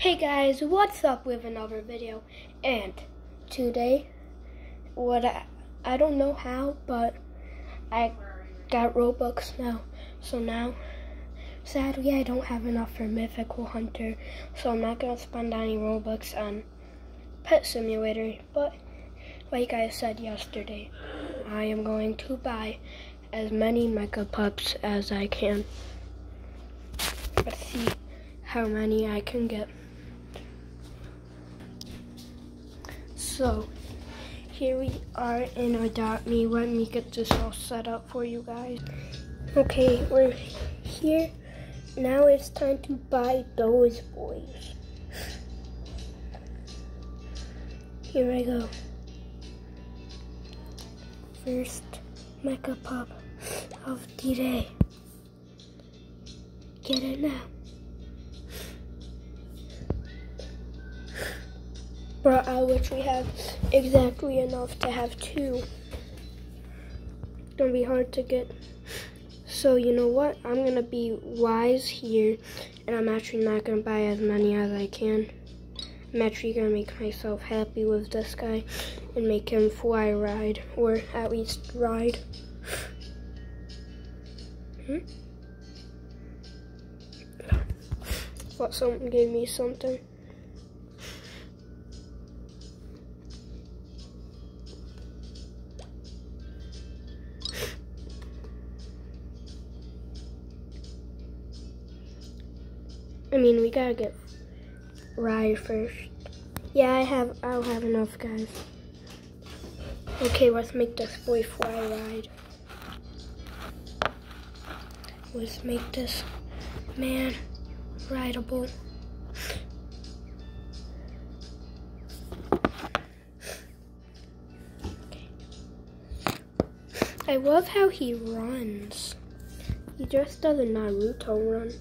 Hey guys, what's up with another video? And today, what I, I don't know how, but I got Robux now. So now, sadly, I don't have enough for Mythical Hunter, so I'm not gonna spend any Robux on Pet Simulator. But like I said yesterday, I am going to buy as many Mecha Pups as I can. Let's see how many I can get. So, here we are in Adopt Me. Let me get this all set up for you guys. Okay, we're here. Now it's time to buy those boys. Here I go. First Mecha Pup of the day. Get it now. Brought out which we have exactly enough to have two. Gonna be hard to get. So you know what? I'm gonna be wise here and I'm actually not gonna buy as many as I can. I'm actually gonna make myself happy with this guy and make him fly ride or at least ride. Hmm? Thought someone gave me something. I mean, we gotta get ride first. Yeah, I have, I'll have enough, guys. Okay, let's make this boy fly ride. Let's make this man rideable. I love how he runs. He just does a Naruto run.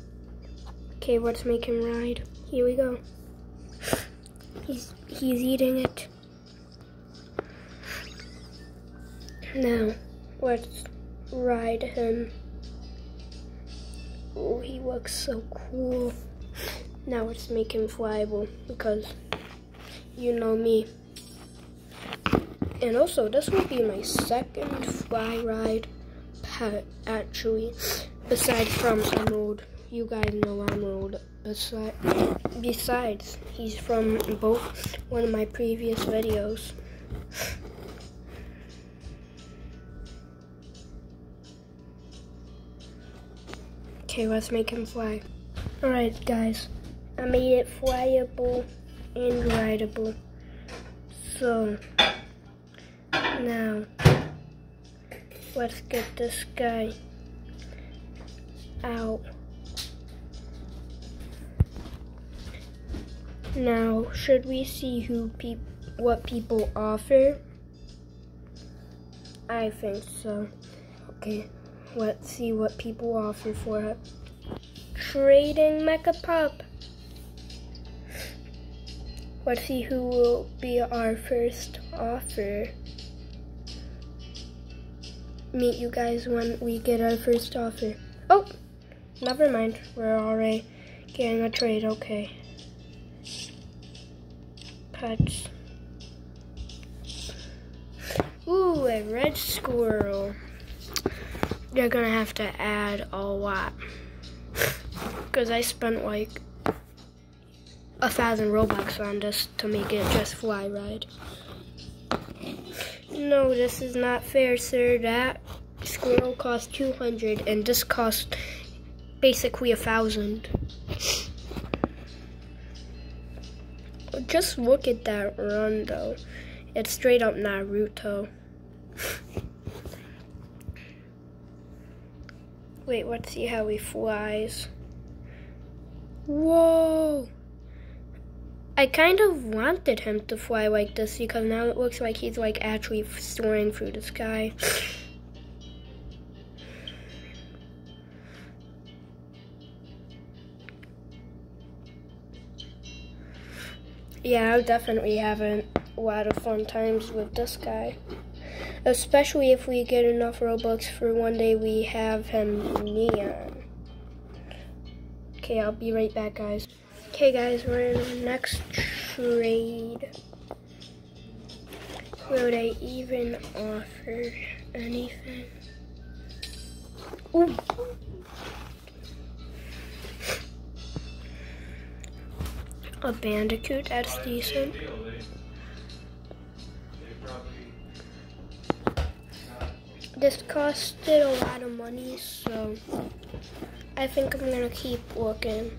Okay, let's make him ride. Here we go. He's he's eating it. Now, let's ride him. Oh, he looks so cool. Now let's make him flyable because you know me. And also, this will be my second fly ride actually, besides from Emerald you guys know Emerald. Besides, besides, he's from both one of my previous videos. Okay, let's make him fly. Alright, guys. I made it flyable and rideable. So, now, let's get this guy out. Now, should we see who pe what people offer? I think so. Okay, let's see what people offer for it. Trading Mecha Pup. Let's see who will be our first offer. Meet you guys when we get our first offer. Oh, never mind. We're already getting a trade. Okay pets. Ooh, a red squirrel. They're gonna have to add a lot. Because I spent like a thousand Robux on this to make it just fly ride. No, this is not fair, sir. That squirrel cost 200 and this cost basically a thousand. Just look at that run, though. It's straight up Naruto. Wait, let's see how he flies. Whoa! I kind of wanted him to fly like this because now it looks like he's like actually soaring through the sky. Yeah, I'm definitely having a lot of fun times with this guy. Especially if we get enough Robux for one day we have him neon. Okay, I'll be right back, guys. Okay, guys, we're in the next trade. Will they even offer anything? Ooh. A bandicoot, that's decent. This costed a lot of money, so I think I'm gonna keep looking.